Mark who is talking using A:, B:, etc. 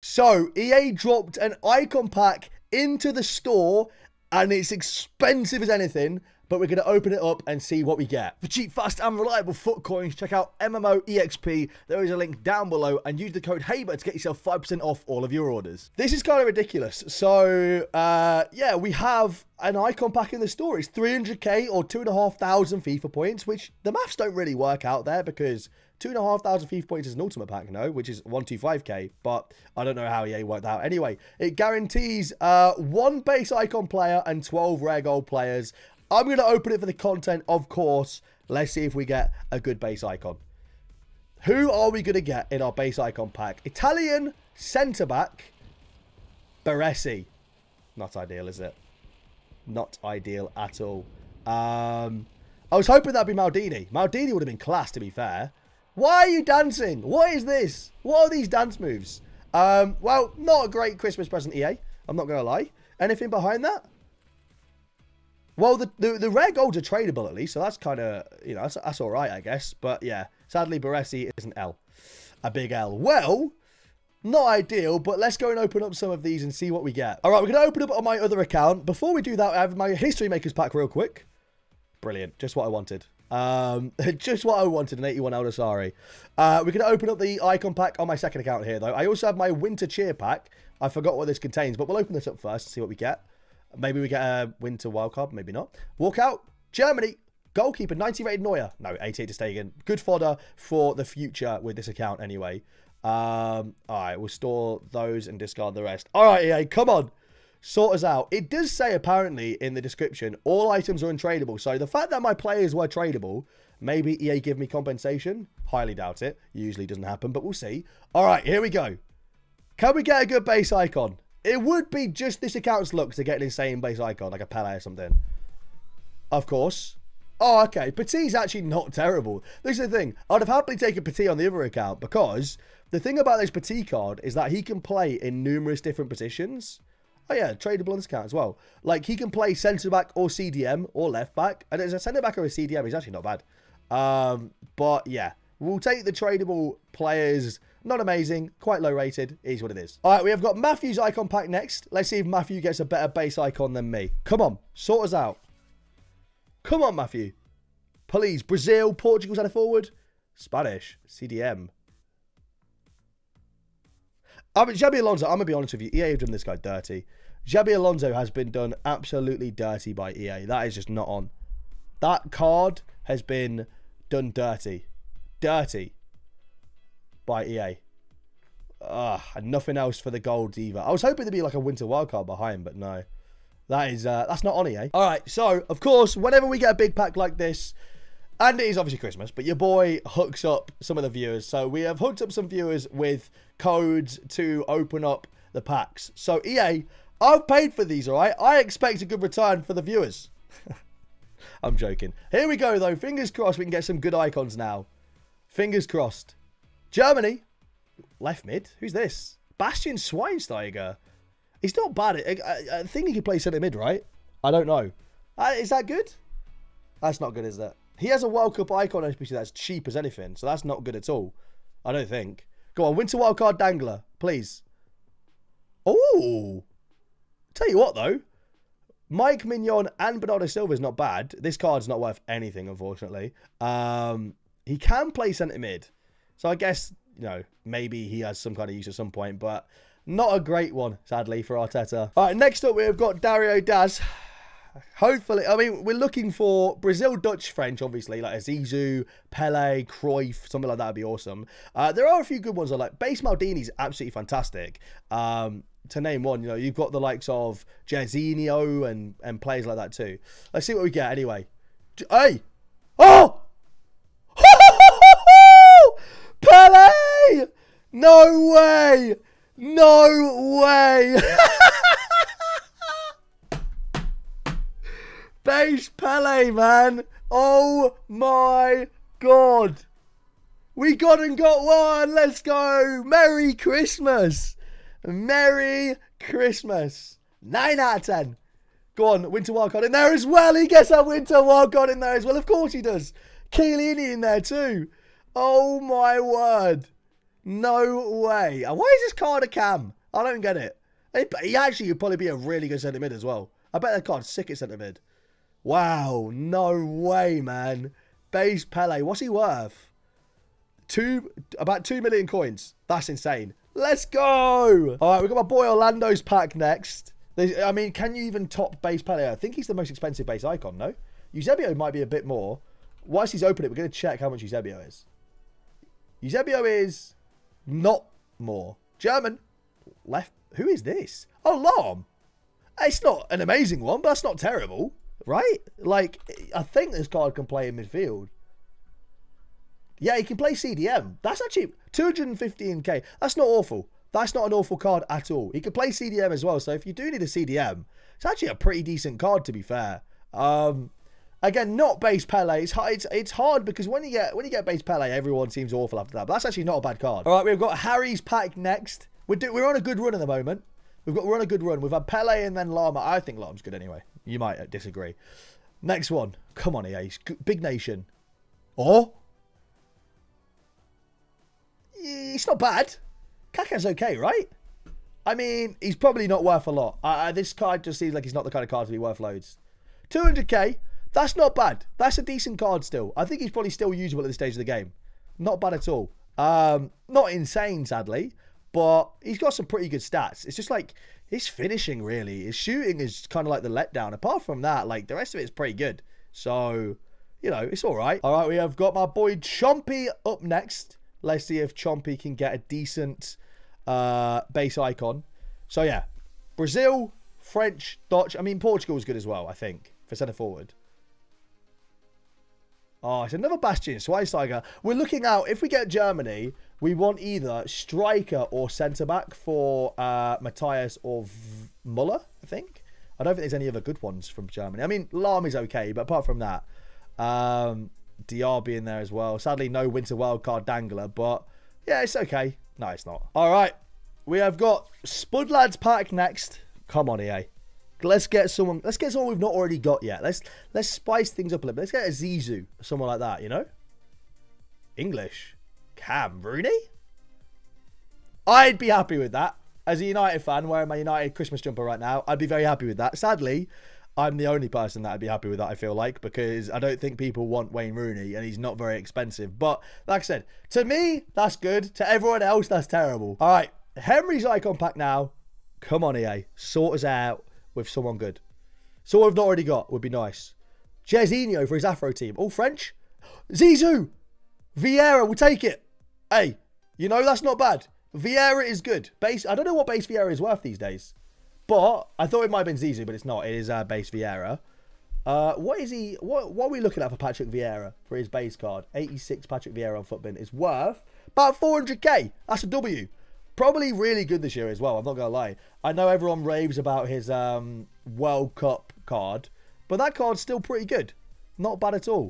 A: So, EA dropped an icon pack into the store and it's expensive as anything, but we're going to open it up and see what we get. For cheap, fast, and reliable FUT coins, check out MMO EXP. There is a link down below and use the code HABER to get yourself 5% off all of your orders. This is kind of ridiculous. So, uh, yeah, we have an icon pack in the store. It's 300k or 2,500 FIFA points, which the maths don't really work out there because Two and a half thousand FIFA points is an ultimate pack, no, which is 125k, but I don't know how EA worked out. Anyway, it guarantees uh, one base icon player and 12 rare gold players. I'm going to open it for the content, of course. Let's see if we get a good base icon. Who are we going to get in our base icon pack? Italian centre-back, Baresi. Not ideal, is it? Not ideal at all. Um, I was hoping that'd be Maldini. Maldini would have been class, to be fair. Why are you dancing? What is this? What are these dance moves? Um, well, not a great Christmas present, EA. I'm not going to lie. Anything behind that? Well, the, the, the rare golds are tradable at least, so that's kind of, you know, that's, that's all right, I guess. But yeah, sadly, Baresi is an L. A big L. Well, not ideal, but let's go and open up some of these and see what we get. All right, we're going to open up on my other account. Before we do that, I have my History Makers pack real quick. Brilliant. Just what I wanted. Um, just what I wanted, an 81 Eldasari. Uh, we're going to open up the icon pack on my second account here, though. I also have my winter cheer pack. I forgot what this contains, but we'll open this up first and see what we get. Maybe we get a winter wildcard, maybe not. Walk out. Germany. Goalkeeper, 90 rated Neuer. No, 88 ter Stegen. Good fodder for the future with this account anyway. Um, all right, we'll store those and discard the rest. All right, EA, come on sort us out. It does say apparently in the description, all items are untradeable. So the fact that my players were tradable, maybe EA give me compensation. Highly doubt it. Usually doesn't happen, but we'll see. All right, here we go. Can we get a good base icon? It would be just this account's luck to get an insane base icon, like a Pele or something. Of course. Oh, okay. Petit's actually not terrible. This is the thing. I'd have happily taken Petit on the other account because the thing about this Petit card is that he can play in numerous different positions. Oh yeah, tradable on this account as well. Like he can play centre back or CDM or left back, and as a centre back or a CDM, he's actually not bad. Um, but yeah, we'll take the tradable players. Not amazing, quite low rated. Is what it is. All right, we have got Matthew's icon pack next. Let's see if Matthew gets a better base icon than me. Come on, sort us out. Come on, Matthew. Please, Brazil, Portugal's had a forward. Spanish, CDM. I mean, Xabi Alonso, I'm going to be honest with you. EA have done this guy dirty. Xabi Alonso has been done absolutely dirty by EA. That is just not on. That card has been done dirty. Dirty by EA. Ugh, and nothing else for the golds either. I was hoping there'd be like a winter wildcard behind, but no. That is, uh, that's not on EA. All right, so, of course, whenever we get a big pack like this, and it is obviously Christmas, but your boy hooks up some of the viewers. So we have hooked up some viewers with codes to open up the packs. So EA, I've paid for these, all right? I expect a good return for the viewers. I'm joking. Here we go, though. Fingers crossed we can get some good icons now. Fingers crossed. Germany. Left mid. Who's this? Bastian Schweinsteiger. He's not bad. I, I, think he could play centre mid, right? I don't know. Uh, is that good? That's not good, is that? He has a World Cup icon SBC that's cheap as anything, so that's not good at all. I don't think. Go on, Winter Wildcard Dangler, please. Oh! Tell you what, though. Mike Maignan and Bernardo Silva is not bad. This card's not worth anything, unfortunately. Um, he can play centre mid. So I guess, you know, maybe he has some kind of use at some point, but not a great one, sadly, for Arteta. All right, next up, we've got Dario Daz. Hopefully, I mean, we're looking for Brazil, Dutch, French, obviously, like Zizou, Pele, Cruyff, something like that would be awesome. Uh, there are a few good ones. I like Base Maldini's absolutely fantastic. Um, to name one, you know, you've got the likes of Jairzinho and and players like that too. Let's see what we get anyway. Hey, oh, No way! No way! Base Pele, man. Oh my god. We got and got one. Let's go. Merry Christmas. Merry Christmas. 9 out of 10. Go on, Winter Wildcard in there as well. He gets a Winter Wildcard in there as well. Of course he does. Chiellini in there too. Oh my word. No way. Why is this card a cam? I don't get it. He actually would probably be a really good centre mid as well. I bet that card's sick at centre mid. Wow, no way, man. Base Pele, what's he worth? Two, about two million coins. That's insane. Let's go. All right, we've got my boy Orlando's pack next. I mean, can you even top base Pele? I think he's the most expensive base icon, no? Eusebio might be a bit more. Once he's open it, we're going to check how much Eusebio is. Eusebio is not more. German. Left. Who is this? Oh, Lahm. It's not an amazing one, but that's not terrible, right? Like, I think this card can play in midfield. Yeah, he can play CDM. That's actually 215k. That's not awful. That's not an awful card at all. He can play CDM as well. So if you do need a CDM, it's actually a pretty decent card to be fair. Um, again, not base Pele. It's, it's it's hard because when you get when you get base Pele, everyone seems awful after that. But that's actually not a bad card. All right, we've got Harry's pack next. We're do, we're on a good run at the moment. We've got we're on a good run. We've had Pele and then Llama. I think Llama's good anyway. You might uh, disagree. Next one. Come on, EA. Big nation. Oh. It's not bad. Kaká's okay, right? I mean, he's probably not worth a lot. Uh, this card just seems like he's not the kind of card to be worth loads. 200k, that's not bad. That's a decent card still. I think he's probably still usable at this stage of the game. Not bad at all. Um, not insane, sadly, but he's got some pretty good stats. It's just like his finishing, really. His shooting is kind of like the letdown. Apart from that, like the rest of it is pretty good. So, you know, it's all right. All right, we have got my boy Chompy up next. Let's see if Chompy can get a decent uh, base icon. So yeah, Brazil, French, Dutch. I mean, Portugal Portugal's good as well, I think, for centre forward. Oh, it's another Bastian, Schweinsteiger. We're looking out. If we get Germany, we want either striker or centre back for uh, Matthias or v Muller, I think. I don't think there's any other good ones from Germany. I mean, Lahm is okay, but apart from that, um, Diaby in there as well. Sadly, no winter wildcard dangler, but yeah, it's okay. No, it's not. All right, we have got Spudlads pack next. Come on, EA. Let's get someone. Let's get someone we've not already got yet. Let's let's spice things up a little bit. Let's get a Zizou, someone like that. You know, English, Cam Rooney. I'd be happy with that. As a United fan, wearing my United Christmas jumper right now, I'd be very happy with that. Sadly, I'm the only person that I'd be happy with that, I feel like, because I don't think people want Wayne Rooney and he's not very expensive. But like I said, to me, that's good. To everyone else, that's terrible. All right, Henry's icon pack now. Come on, EA. Sort us out with someone good. So we've not already got would be nice. Jairzinho for his Afro team. All French. Zizou. Vieira will take it. Hey, you know that's not bad. Vieira is good. Base. I don't know what base Vieira is worth these days. But I thought it might have been Zizou, but it's not. It is uh, base Vieira. Uh, what is he? What, what are we looking at for Patrick Vieira for his base card? 86 Patrick Vieira on Futbin is worth about 400k. That's a W. Probably really good this year as well. I'm not gonna lie. I know everyone raves about his um, World Cup card, but that card's still pretty good. Not bad at all.